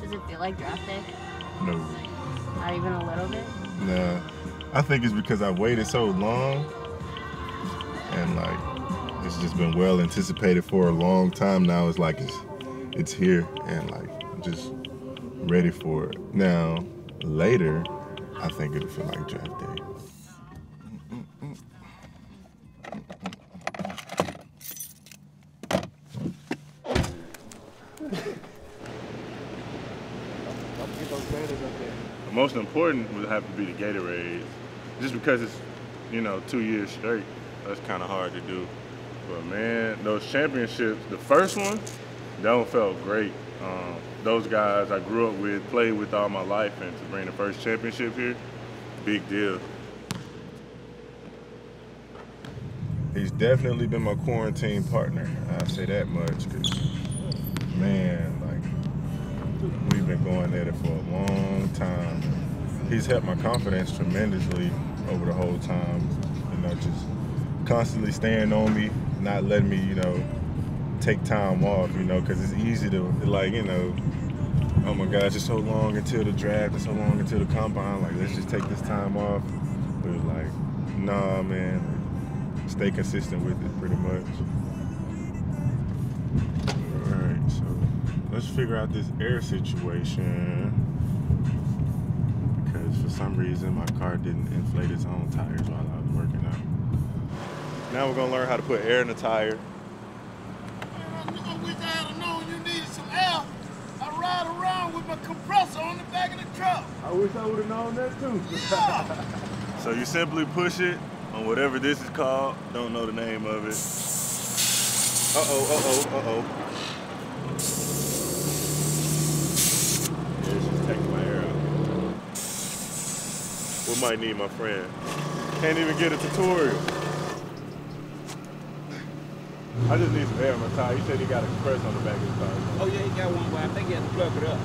Does it feel like draft day? No, Not even a little bit? nah. I think it's because I waited so long, and like it's just been well anticipated for a long time now. It's like it's it's here, and like just ready for it. Now later, I think it'll feel like draft day. Most important would have to be the Gatorade, just because it's, you know, two years straight. That's kind of hard to do. But man, those championships, the first one, that one felt great. Um, those guys I grew up with, played with all my life, and to bring the first championship here, big deal. He's definitely been my quarantine partner. I say that much, cause man, like we've been going at it for a long time. He's helped my confidence tremendously over the whole time. You know, just constantly staying on me, not letting me, you know, take time off. You know, because it's easy to like, you know, oh my gosh, it's so long until the draft, it's so long until the combine. Like, let's just take this time off. But like, nah, man. Stay consistent with it, pretty much. All right, so let's figure out this air situation for some reason my car didn't inflate its own tires while I was working out. Now we're gonna learn how to put air in the tire. I wish I had known you needed some air. I ride around with my compressor on the back of the truck. I wish I would have known that too. Yeah. So you simply push it on whatever this is called. Don't know the name of it. Uh oh, uh oh, uh oh. Yeah, it's just taking my air out. We might need my friend. Can't even get a tutorial. I just need some air on my tire. He said he got a compressor on the back of his tire. Oh yeah, he got one, but I think he had to plug it up.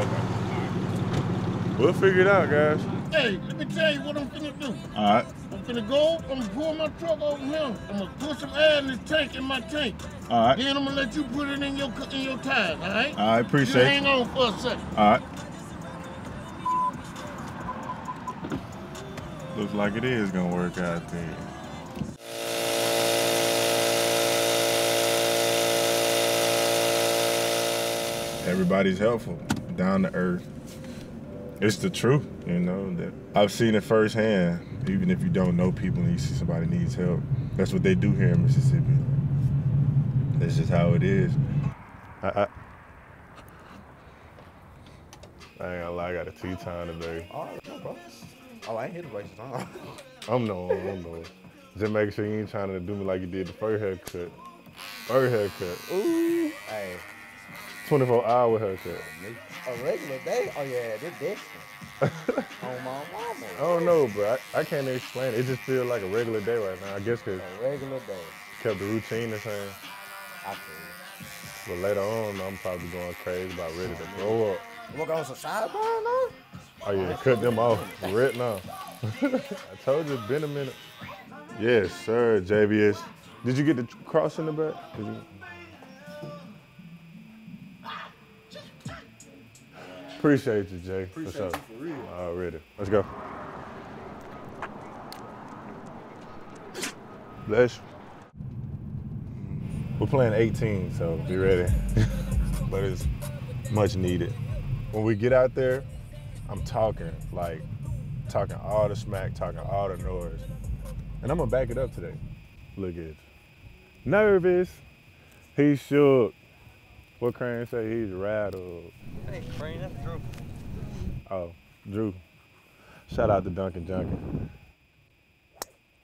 Okay. We'll figure it out, guys. hey, let me tell you what I'm finna do. All right. I'm finna go, I'm gonna pull my truck over here. I'm gonna put some air in the tank in my tank. All right. Then I'm gonna let you put it in your in your tires, all right? I You appreciate hang it. Hang on for a second. All right. Looks like it is gonna work out then. Everybody's helpful, down to earth. It's the truth, you know. That I've seen it firsthand. Even if you don't know people and you see somebody needs help, that's what they do here in Mississippi. That's just how it is. I, I, I ain't gonna lie, I got a tee time today. All right, no, bro. Oh, I ain't hit the races, huh? I'm knowing, I'm knowing. Just making sure you ain't trying to do me like you did the first haircut. First haircut. Ooh. hey, 24 hour haircut. a regular day? Oh yeah, this different. On my mama. I don't know, bro. I, I can't explain it. It just feels like a regular day right now. I guess because A regular day. kept the routine the same. I feel But later on, I'm probably going crazy about ready to oh, grow up. you. Work on some sideburn though? Oh yeah, cut them off right now. I told you it's been a minute. Yes, sir, JBS. Did you get the cross in the back? Did you? Appreciate you, Jay. for sure. for real. Already. Let's go. Bless you. We're playing 18, so be ready. but it's much needed. When we get out there, I'm talking, like, talking all the smack, talking all the noise. And I'm gonna back it up today. Look at. Nervous. He shook. What Crane say? He's rattled. Hey, Crane, that's Drew. Oh, Drew. Shout out to Duncan Junkin.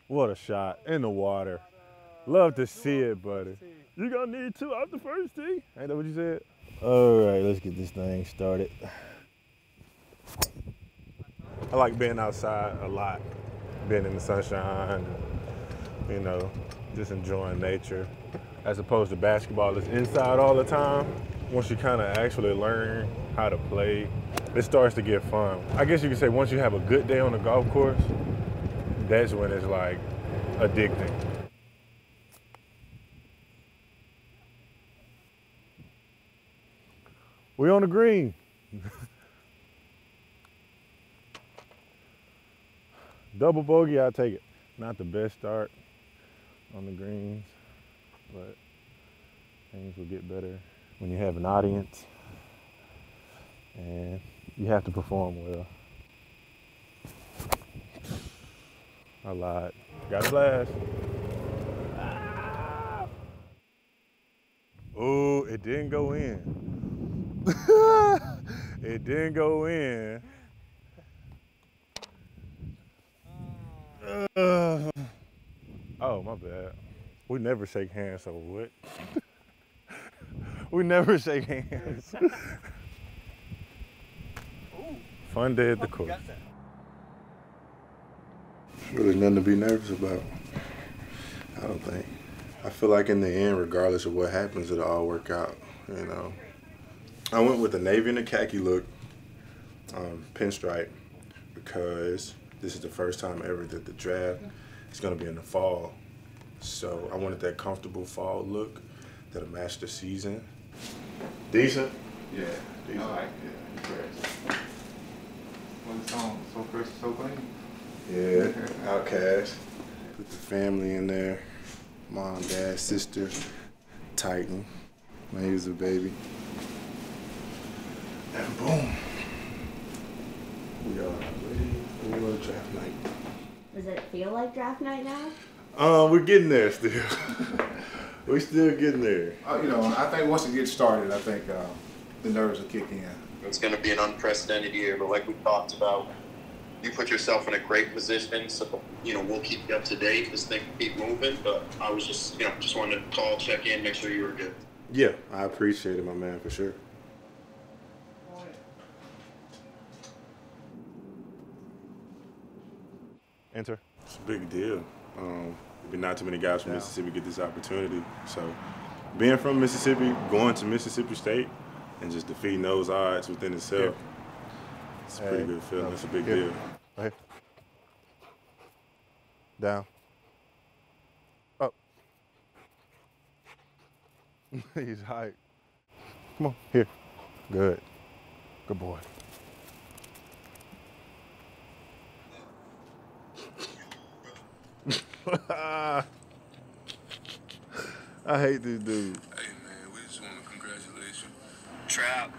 What a shot in the water. Love to see it, buddy. You gonna need two off the first tee. Ain't that what you said? All right, let's get this thing started. I like being outside a lot, being in the sunshine, you know, just enjoying nature, as opposed to basketball that's inside all the time. Once you kind of actually learn how to play, it starts to get fun. I guess you could say once you have a good day on the golf course, that's when it's like addicting. We on the green. Double bogey, I'll take it. Not the best start on the greens, but things will get better when you have an audience and you have to perform well. I lied. Got a blast. Oh, it didn't go in. it didn't go in. Oh, my bad. We never shake hands, so what? we never shake hands. Fun day at the course. Really nothing to be nervous about. I don't think. I feel like in the end, regardless of what happens, it'll all work out. You know. I went with the navy and the khaki look, um, pinstripe, because this is the first time ever that the draft is going to be in the fall. So I wanted that comfortable fall look that'll match the season. Decent? Yeah. Decent. I like it. Great. One song, so crisp, so clean. Yeah, OutKast. Put the family in there. Mom, dad, sister, Titan. When he was a baby. And boom. We are draft night. Does it feel like draft night now? Uh, we're getting there still. we're still getting there. Uh, you know, I think once it gets started, I think uh, the nerves will kick in. It's going to be an unprecedented year, but like we talked about, you put yourself in a great position. So you know we'll keep you up to date as things keep moving. But I was just you know just wanted to call, check in, make sure you were good. Yeah, I appreciate it, my man, for sure. Enter. It's a big deal. Um, not too many guys from yeah. Mississippi get this opportunity. So, being from Mississippi, going to Mississippi State, and just defeating those odds within itself, yeah. it's a pretty hey, good feeling. No, it's a big here. deal. Right. Down. Up. He's hyped. Come on, here. Good. Good boy. I hate this dude. Hey man, we just want to congratulate you. Trap,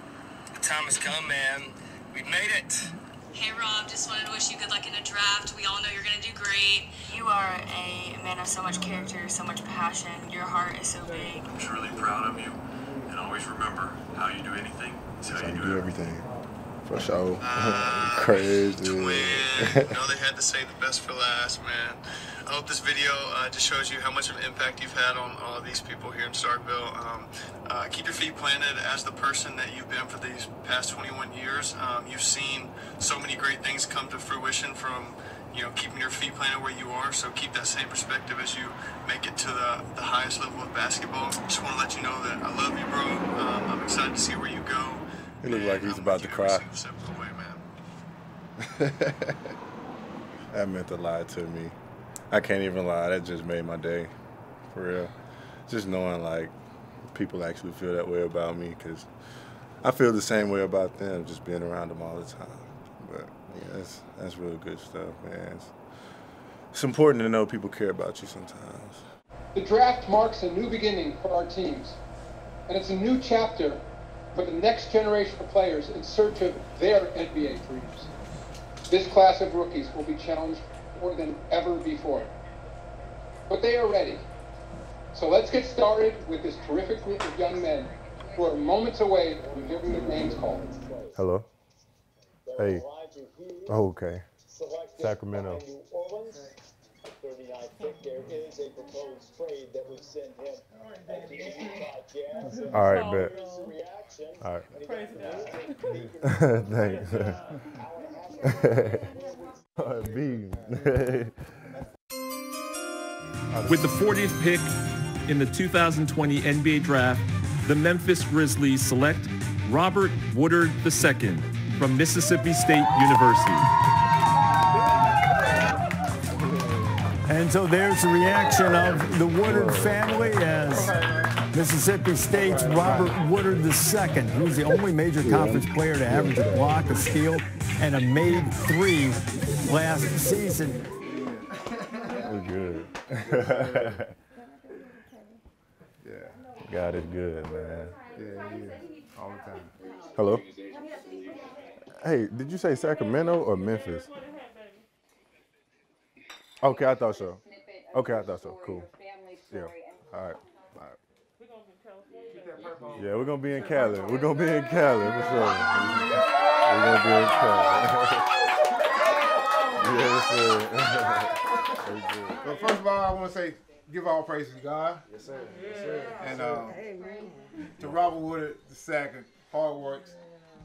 the time has come, man. We've made it. Hey Rob, just wanted to wish you good luck in the draft. We all know you're gonna do great. You are a man of so much character, so much passion. Your heart is so big. I'm truly proud of you. And always remember, how you do anything is how, you do, do everything. everything. For sure. Uh, Crazy. Twin. know they had to say the best for last, man. I hope this video uh, just shows you how much of an impact you've had on all of these people here in Starkville. Um, uh, keep your feet planted as the person that you've been for these past 21 years. Um, you've seen so many great things come to fruition from you know, keeping your feet planted where you are. So keep that same perspective as you make it to the, the highest level of basketball. Just want to let you know that I love you, bro. Um, I'm excited to see where you go. He looks like he's about to cry. Away, that meant a lot to me. I can't even lie. That just made my day, for real. Just knowing like people actually feel that way about me, because I feel the same way about them, just being around them all the time. But yeah, that's that's real good stuff, man. It's, it's important to know people care about you sometimes. The draft marks a new beginning for our teams, and it's a new chapter for the next generation of players in search of their NBA dreams. This class of rookies will be challenged more than ever before. But they are ready. So let's get started with this terrific group of young men who are moments away from hearing their names called. Hello. Hey. Oh, okay. Sacramento. All right, bet. All right. Thanks. With the 40th pick in the 2020 NBA Draft, the Memphis Grizzlies select Robert Woodard II from Mississippi State University. And So there's the reaction of the Woodard family as Mississippi State's Robert Woodard II. He's the only major conference player to average a block, a steal, and a made three last season. We're good. Yeah. God is good, man. Yeah, yeah. All the time. Hello. Hey, did you say Sacramento or Memphis? Okay, I thought so. Okay, I thought so. Cool. Yeah. All right. All right. Yeah, we're gonna be in Cali. We're gonna be in Cali for sure. We're gonna be in Cali. yes, sir. We're. Well, first of all, I want to say, give all praise to God. Yes, sir. Yes, sir. And uh, to Robert Woodard II, hard work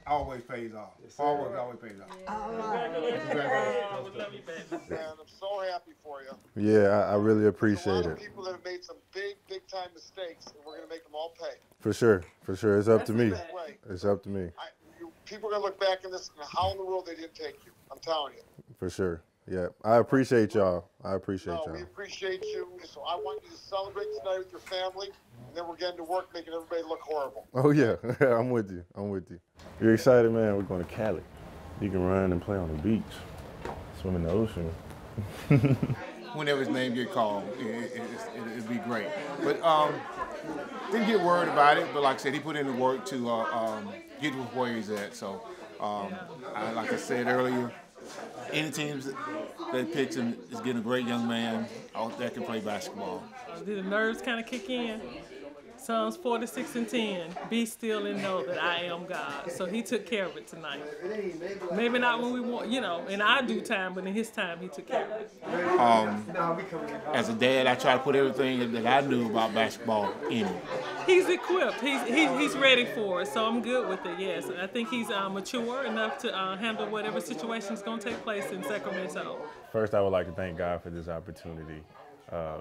always pays off. hard work always pays off. Oh, congratulations. Man, I'm so happy for you. Yeah, I, I really There's a appreciate lot of it. people that have made some big, big time mistakes, and we're going to make them all pay. For sure, for sure. It's up to me. That. It's up to me. I, you, people are going to look back on this and how in the world they didn't take you. I'm telling you. For sure. Yeah, I appreciate y'all. I appreciate No, y'all. we appreciate you. So I want you to celebrate tonight with your family, and then we're getting to work making everybody look horrible. Oh yeah, I'm with you. I'm with you. You're excited, man. We're going to Cali. You can run and play on the beach, swim in the ocean. Whenever his name get called, it, it, it, it'd be great. But um, didn't get worried about it. But like I said, he put in the work to uh, um, get to where he's at. So, um, I, like I said earlier, any teams that picks him is getting a great young man out that can play basketball. Did the nerves kind of kick in? Psalms 46 and 10. Be still and know that I am God. So he took care of it tonight. Maybe not when we want, you know, in our due time, but in his time, he took care of it. Um, as a dad, I try to put everything that I knew about basketball in him. He's equipped. He's, he's, he's ready for it. So I'm good with it, yes. I think he's uh, mature enough to uh, handle whatever situation is going to take place in Sacramento. First, I would like to thank God for this opportunity. Uh,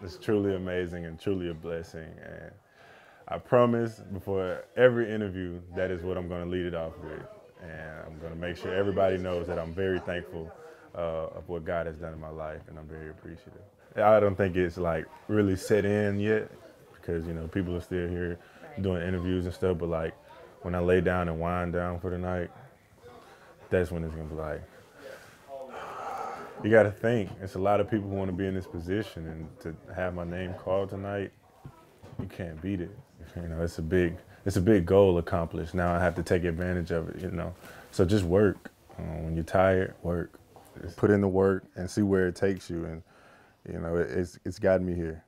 it's truly amazing and truly a blessing. And I promise before every interview, that is what I'm going to lead it off with. And I'm going to make sure everybody knows that I'm very thankful uh, of what God has done in my life, and I'm very appreciative. I don't think it's like really set in yet because you know people are still here doing interviews and stuff. But like when I lay down and wind down for the night, that's when it's gonna be like you got to think. It's a lot of people who want to be in this position, and to have my name called tonight, you can't beat it. You know, it's a big, it's a big goal accomplished. Now I have to take advantage of it. You know, so just work. Uh, when you're tired, work. Put in the work and see where it takes you. And you know, it, it's it's gotten me here.